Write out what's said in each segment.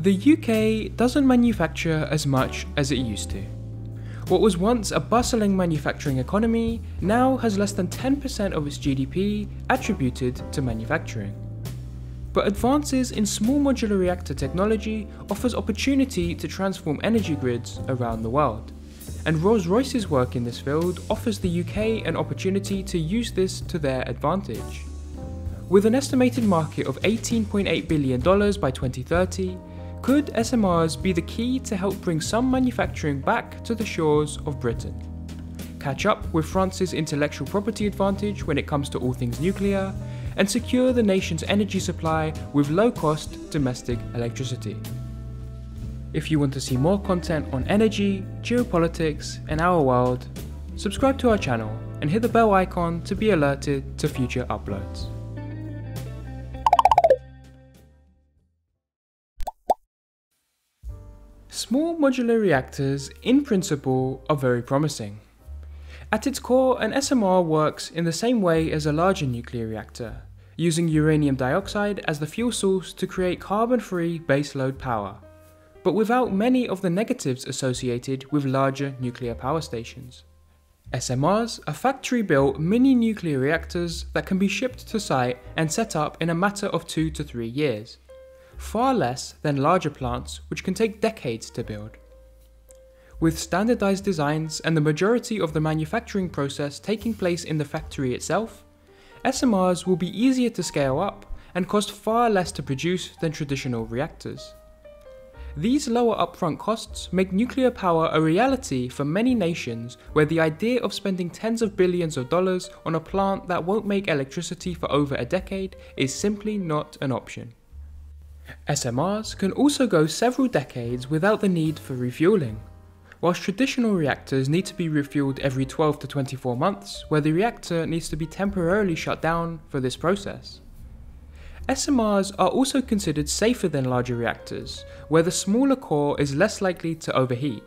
The UK doesn't manufacture as much as it used to. What was once a bustling manufacturing economy now has less than 10% of its GDP attributed to manufacturing. But advances in small modular reactor technology offers opportunity to transform energy grids around the world. And Rolls-Royce's work in this field offers the UK an opportunity to use this to their advantage. With an estimated market of $18.8 billion by 2030, could SMRs be the key to help bring some manufacturing back to the shores of Britain? Catch up with France's intellectual property advantage when it comes to all things nuclear, and secure the nation's energy supply with low cost domestic electricity. If you want to see more content on energy, geopolitics, and our world, subscribe to our channel and hit the bell icon to be alerted to future uploads. Small modular reactors, in principle, are very promising. At its core, an SMR works in the same way as a larger nuclear reactor, using uranium dioxide as the fuel source to create carbon-free baseload power, but without many of the negatives associated with larger nuclear power stations. SMRs are factory-built mini nuclear reactors that can be shipped to site and set up in a matter of two to three years far less than larger plants which can take decades to build. With standardized designs and the majority of the manufacturing process taking place in the factory itself, SMRs will be easier to scale up and cost far less to produce than traditional reactors. These lower upfront costs make nuclear power a reality for many nations where the idea of spending tens of billions of dollars on a plant that won't make electricity for over a decade is simply not an option. SMRs can also go several decades without the need for refueling, whilst traditional reactors need to be refueled every 12 to 24 months, where the reactor needs to be temporarily shut down for this process. SMRs are also considered safer than larger reactors, where the smaller core is less likely to overheat.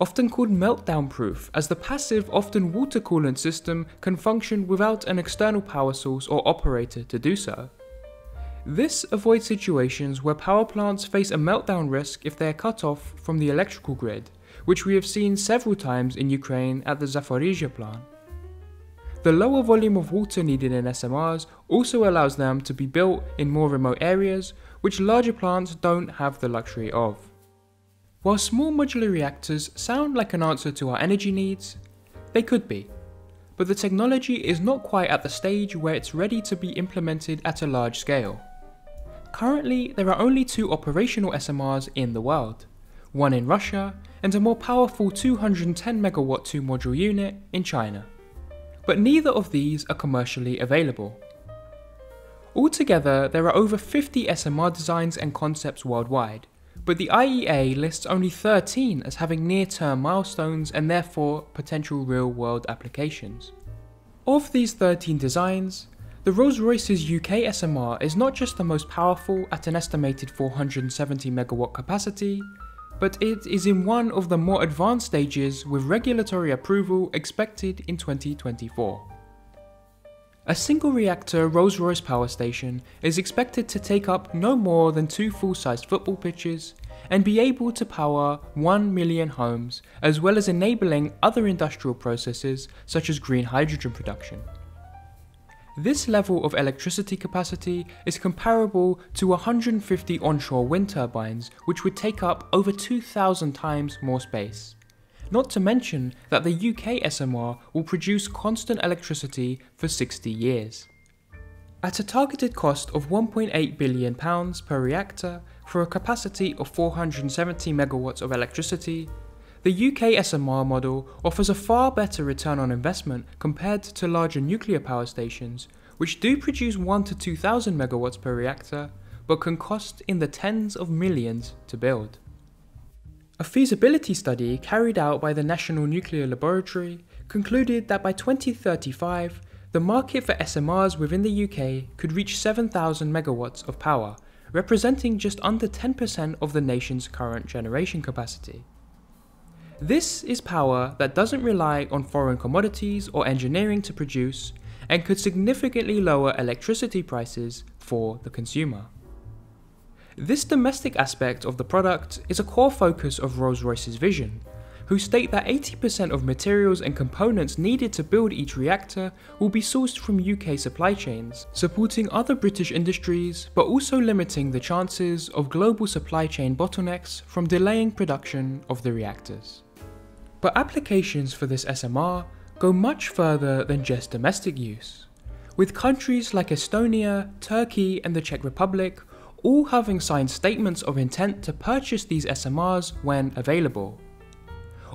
Often called meltdown proof, as the passive, often water coolant system can function without an external power source or operator to do so. This avoids situations where power plants face a meltdown risk if they are cut off from the electrical grid, which we have seen several times in Ukraine at the Zaporizhia plant. The lower volume of water needed in SMRs also allows them to be built in more remote areas, which larger plants don't have the luxury of. While small modular reactors sound like an answer to our energy needs, they could be, but the technology is not quite at the stage where it's ready to be implemented at a large scale. Currently, there are only two operational SMRs in the world, one in Russia and a more powerful 210 MW 2 module unit in China. But neither of these are commercially available. Altogether, there are over 50 SMR designs and concepts worldwide, but the IEA lists only 13 as having near term milestones and therefore potential real world applications. Of these 13 designs, the Rolls-Royce's UK SMR is not just the most powerful at an estimated 470 megawatt capacity, but it is in one of the more advanced stages with regulatory approval expected in 2024. A single reactor Rolls Royce power station is expected to take up no more than two full sized football pitches and be able to power 1 million homes, as well as enabling other industrial processes such as green hydrogen production. This level of electricity capacity is comparable to 150 onshore wind turbines, which would take up over 2,000 times more space. Not to mention that the UK SMR will produce constant electricity for 60 years. At a targeted cost of £1.8 billion per reactor for a capacity of 470 megawatts of electricity, the UK SMR model offers a far better return on investment compared to larger nuclear power stations, which do produce 1 to 2000 megawatts per reactor, but can cost in the tens of millions to build. A feasibility study carried out by the National Nuclear Laboratory concluded that by 2035, the market for SMRs within the UK could reach 7,000 megawatts of power, representing just under 10% of the nation's current generation capacity. This is power that doesn't rely on foreign commodities or engineering to produce and could significantly lower electricity prices for the consumer. This domestic aspect of the product is a core focus of Rolls-Royce's vision, who state that 80% of materials and components needed to build each reactor will be sourced from UK supply chains, supporting other British industries but also limiting the chances of global supply chain bottlenecks from delaying production of the reactors. But applications for this SMR go much further than just domestic use, with countries like Estonia, Turkey and the Czech Republic all having signed statements of intent to purchase these SMRs when available.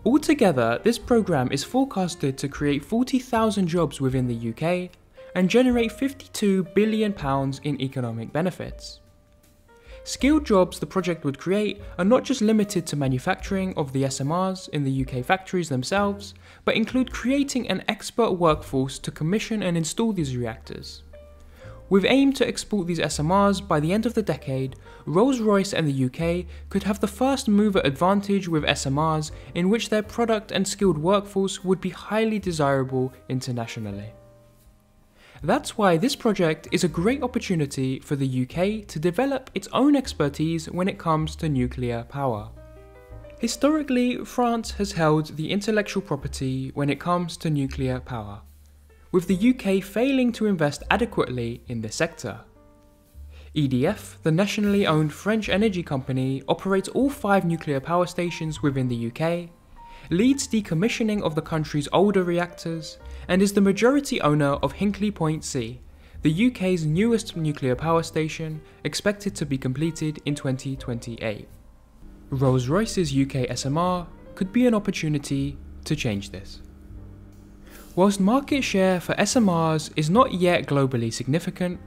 Altogether, this program is forecasted to create 40,000 jobs within the UK and generate £52 billion in economic benefits. Skilled jobs the project would create are not just limited to manufacturing of the SMRs in the UK factories themselves, but include creating an expert workforce to commission and install these reactors. With aim to export these SMRs by the end of the decade, Rolls-Royce and the UK could have the first mover advantage with SMRs in which their product and skilled workforce would be highly desirable internationally. That's why this project is a great opportunity for the UK to develop its own expertise when it comes to nuclear power. Historically, France has held the intellectual property when it comes to nuclear power with the UK failing to invest adequately in this sector. EDF, the nationally owned French energy company, operates all five nuclear power stations within the UK, leads decommissioning of the country's older reactors, and is the majority owner of Hinkley Point C, the UK's newest nuclear power station, expected to be completed in 2028. Rolls-Royce's UK SMR could be an opportunity to change this. Whilst market share for SMRs is not yet globally significant,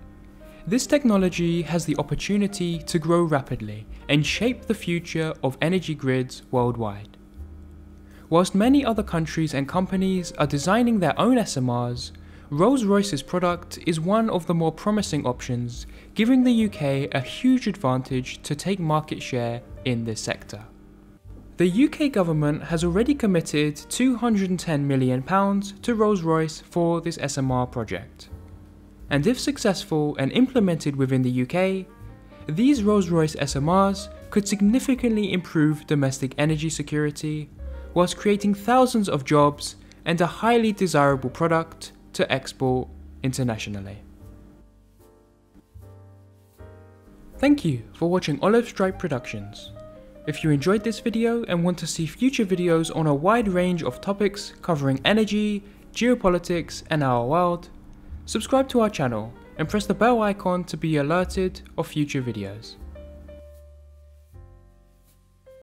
this technology has the opportunity to grow rapidly and shape the future of energy grids worldwide. Whilst many other countries and companies are designing their own SMRs, Rolls-Royce's product is one of the more promising options, giving the UK a huge advantage to take market share in this sector. The UK government has already committed £210 million to Rolls-Royce for this SMR project. And if successful and implemented within the UK, these Rolls-Royce SMRs could significantly improve domestic energy security, whilst creating thousands of jobs and a highly desirable product to export internationally. Thank you for watching Olive Stripe Productions. If you enjoyed this video and want to see future videos on a wide range of topics covering energy, geopolitics and our world, subscribe to our channel and press the bell icon to be alerted of future videos.